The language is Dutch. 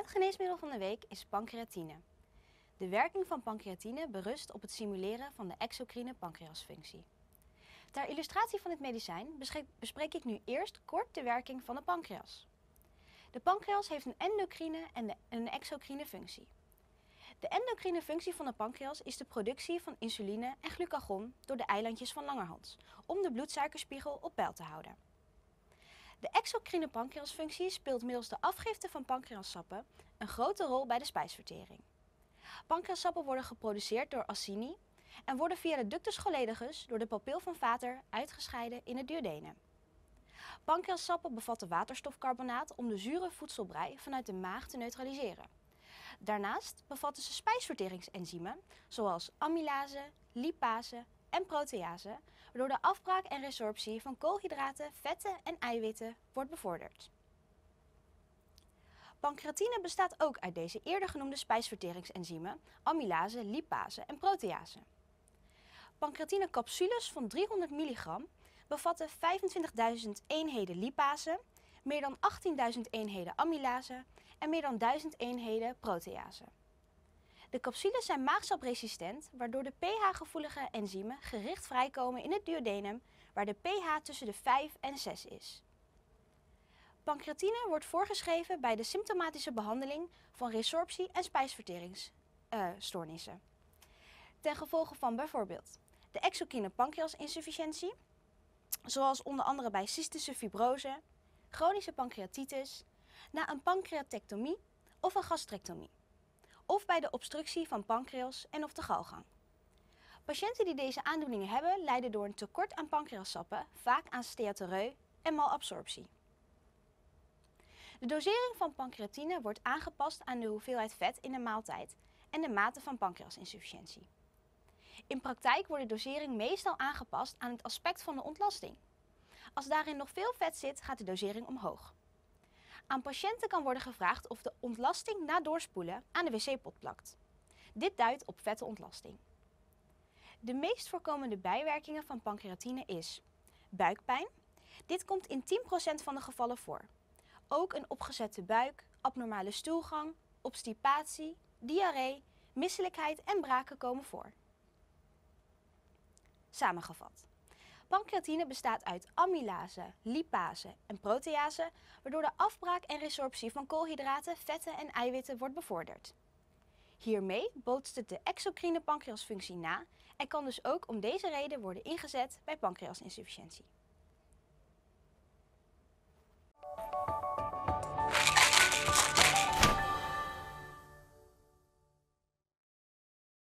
Het geneesmiddel van de week is pancreatine. De werking van pancreatine berust op het simuleren van de exocrine pancreasfunctie. Ter illustratie van dit medicijn bespreek ik nu eerst kort de werking van de pancreas. De pancreas heeft een endocrine en een exocrine functie. De endocrine functie van de pancreas is de productie van insuline en glucagon door de eilandjes van Langerhans om de bloedsuikerspiegel op peil te houden. De exocrine pancreasfunctie speelt middels de afgifte van pancreassappen een grote rol bij de spijsvertering. Pancreassappen worden geproduceerd door acini en worden via de ductus choledicus door de papil van Vater uitgescheiden in het duodenum. Pancreassappen bevatten waterstofcarbonaat om de zure voedselbrei vanuit de maag te neutraliseren. Daarnaast bevatten ze spijsverteringsenzymen zoals amylase, lipase en protease, waardoor de afbraak en resorptie van koolhydraten, vetten en eiwitten wordt bevorderd. Pancreatine bestaat ook uit deze eerder genoemde spijsverteringsenzymen, amylase, lipase en protease. Pancreatine capsules van 300 milligram bevatten 25.000 eenheden lipase, meer dan 18.000 eenheden amylase en meer dan 1000 eenheden protease. De capsules zijn maagsapresistent, waardoor de pH-gevoelige enzymen gericht vrijkomen in het duodenum, waar de pH tussen de 5 en 6 is. Pancreatine wordt voorgeschreven bij de symptomatische behandeling van resorptie- en spijsverteringsstoornissen. Ten gevolge van bijvoorbeeld de exocrine pancreasinsufficiëntie, zoals onder andere bij cystische fibrose, chronische pancreatitis, na een pancreatectomie of een gastrectomie of bij de obstructie van pancreas en of de galgang. Patiënten die deze aandoeningen hebben lijden door een tekort aan pancreassappen, vaak aan steatoreu en malabsorptie. De dosering van pancreatine wordt aangepast aan de hoeveelheid vet in de maaltijd en de mate van pancreasinsufficiëntie. In praktijk wordt de dosering meestal aangepast aan het aspect van de ontlasting. Als daarin nog veel vet zit, gaat de dosering omhoog. Aan patiënten kan worden gevraagd of de ontlasting na doorspoelen aan de wc-pot plakt. Dit duidt op vette ontlasting. De meest voorkomende bijwerkingen van pancreatine is buikpijn. Dit komt in 10% van de gevallen voor. Ook een opgezette buik, abnormale stoelgang, obstipatie, diarree, misselijkheid en braken komen voor. Samengevat. Pancreatine bestaat uit amylase, lipase en protease, waardoor de afbraak en resorptie van koolhydraten, vetten en eiwitten wordt bevorderd. Hiermee bootst het de exocrine pancreasfunctie na en kan dus ook om deze reden worden ingezet bij pancreasinsufficiëntie.